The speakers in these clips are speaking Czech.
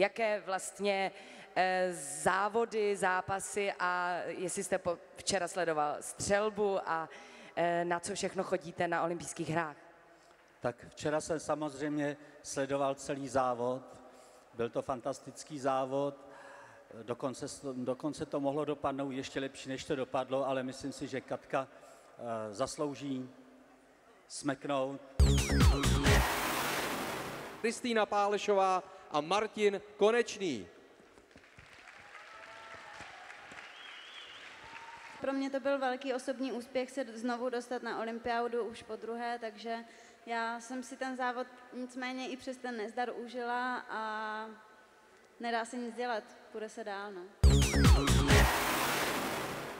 jaké vlastně eh, závody, zápasy a jestli jste po, včera sledoval střelbu a eh, na co všechno chodíte na olympijských hrách. Tak včera jsem samozřejmě sledoval celý závod. Byl to fantastický závod. Dokonce, dokonce to mohlo dopadnout ještě lepší, než to dopadlo, ale myslím si, že Katka eh, zaslouží smeknout. Kristýna Pálešová a Martin Konečný. Pro mě to byl velký osobní úspěch se znovu dostat na olympiádu už po druhé, takže já jsem si ten závod nicméně i přes ten nezdar užila a nedá se nic dělat, půjde se dál. No.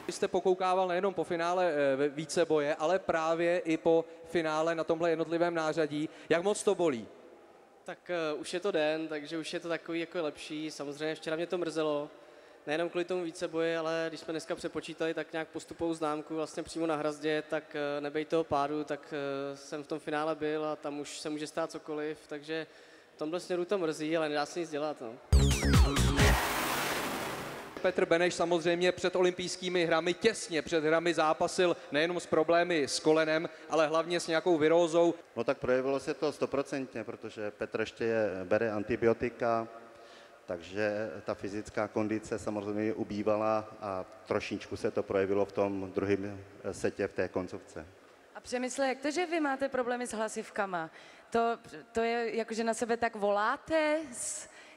Vy jste pokoukával nejenom po finále eh, ve víceboje, ale právě i po finále na tomhle jednotlivém nářadí. Jak moc to bolí? Tak uh, už je to den, takže už je to takový jako lepší. Samozřejmě včera mě to mrzelo, nejenom kvůli tomu víceboji, ale když jsme dneska přepočítali tak nějak postupovou známku vlastně přímo na hrazdě, tak uh, nebej toho pádu, tak uh, jsem v tom finále byl a tam už se může stát cokoliv, takže v tomhle směru to mrzí, ale nedá se nic dělat. No. Petr Beneš samozřejmě před olympijskými hrami, těsně před hrami zápasil nejenom s problémy s kolenem, ale hlavně s nějakou virózou. No tak projevilo se to stoprocentně, protože Petr ještě je, bere antibiotika, takže ta fyzická kondice samozřejmě ubývala a trošičku se to projevilo v tom druhém setě v té koncovce. A přemysle, jak to, že vy máte problémy s hlasivkama? To, to je jako, že na sebe tak voláte,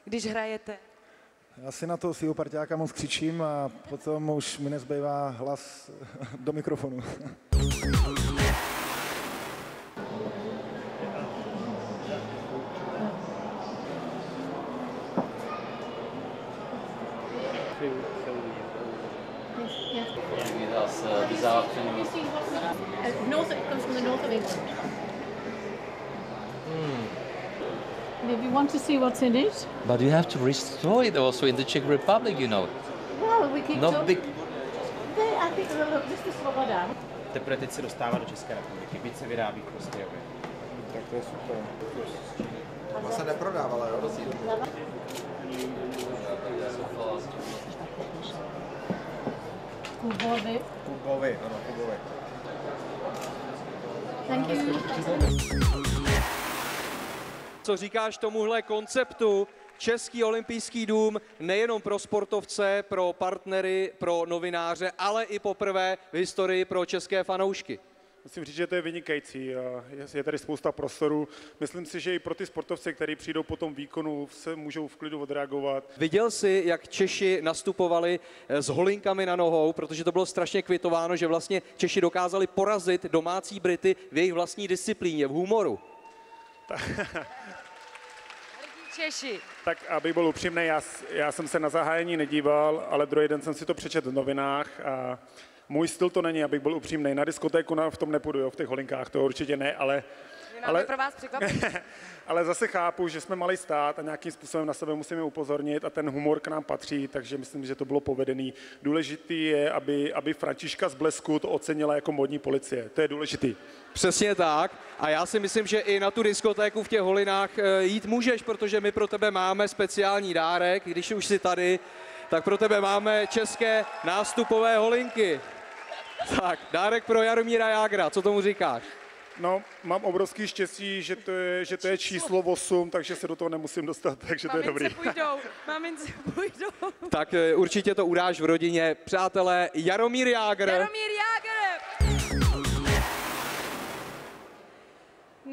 když hrajete? Já si na toho svého parťáka moc křičím a potom už mi nezbývá hlas do mikrofonu. North, it comes from the north of England. If you want to see what's in it, But you have to restore it also in the Czech Republic, you know. well, we keep Not talking. big. They, I think, look, this is Sloboda. Teprve teď se dostává do České republiky, byť se vyrábí v Prostějově. Tak to je super. Ona se neprodávala, jo? Kubovi. Kubovi, ano, Kubovi. Thank you. Co říkáš tomuhle konceptu Český olympijský dům nejenom pro sportovce, pro partnery, pro novináře, ale i poprvé v historii pro české fanoušky? Musím říct, že to je vynikající. je tady spousta prostoru. Myslím si, že i pro ty sportovce, kteří přijdou po tom výkonu, se můžou v klidu odreagovat. Viděl jsi, jak Češi nastupovali eh, s holinkami na nohou, protože to bylo strašně kvitováno, že vlastně Češi dokázali porazit domácí Brity v jejich vlastní disciplíně, v humoru. Češi. Tak abych byl upřímný, já, já jsem se na zahájení nedíval, ale druhý den jsem si to přečetl v novinách a můj styl to není, abych byl upřímný. Na diskotéku na, v tom nepůjdu, jo, v těch holinkách, to určitě ne, ale, Ale... pro vás překvapení. ale zase chápu, že jsme malý stát a nějakým způsobem na sebe musíme upozornit a ten humor k nám patří, takže myslím, že to bylo povedený. Důležitý je, aby, aby Františka z Blesku to ocenila jako modní policie. To je důležitý. Přesně tak. A já si myslím, že i na tu diskotéku v těch holinách eh, jít můžeš, protože my pro tebe máme speciální dárek. Když už jsi tady, tak pro tebe máme české nástupové holinky. Tak, dárek pro Jaromíra Jágra, co tomu říkáš? No, mám obrovský štěstí, že to je, že to je číslo 8, takže se do toho nemusím dostat, takže to je dobrý. Mamince půjdou, mamince půjdou. Tak eh, určitě to udáš v rodině. Přátelé, Jaromír Jágr. Jaromír Jágr!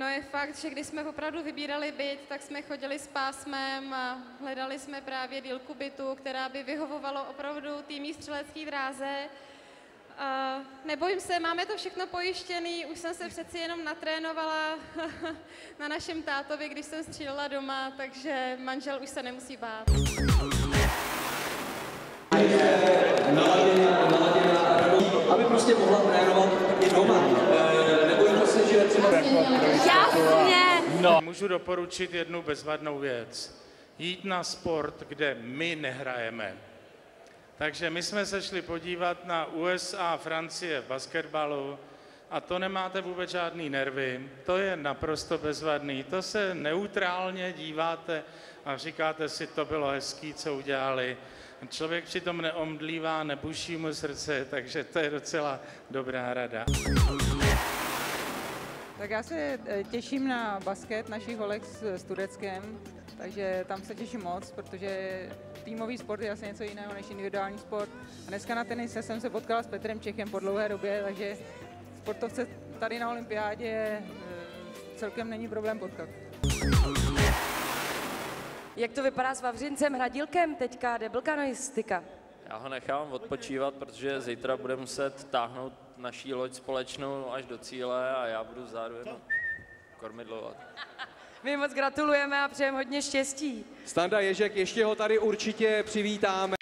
No je fakt, že když jsme opravdu vybírali byt, tak jsme chodili s pásmem a hledali jsme právě dílku bytu, která by vyhovovalo opravdu týmí střelecký dráze. A nebojím se, máme to všechno pojištěný, už jsem se přeci jenom natrénovala na našem tátovi, když jsem střílela doma, takže manžel už se nemusí bát. Aby prostě mohla trénovat i doma. Nebojte se, že třeba... Jasně! No. Můžu doporučit jednu bezvadnou věc. Jít na sport, kde my nehrajeme. Takže my jsme se šli podívat na USA a Francie v basketbalu a to nemáte vůbec žádný nervy, to je naprosto bezvadný. To se neutrálně díváte a říkáte si, to bylo hezký, co udělali. Člověk přitom neomdlívá, nebuší mu srdce, takže to je docela dobrá rada. Tak já se eh, těším na basket našich holek s, s Tureckem, takže tam se těším moc, protože týmový sport je asi něco jiného než individuální sport. A dneska na tenise jsem se potkala s Petrem Čechem po dlouhé době, takže sportovce tady na olympiádě eh, celkem není problém potkat. Jak to vypadá s Vavřincem Hradílkem teďka, deblkanoistika? Já ho nechám odpočívat, protože zítra bude muset táhnout naší loď společnou až do cíle a já budu vzadu jenom kormidlovat. My moc gratulujeme a přejeme hodně štěstí. Standa Ježek, ještě ho tady určitě přivítáme.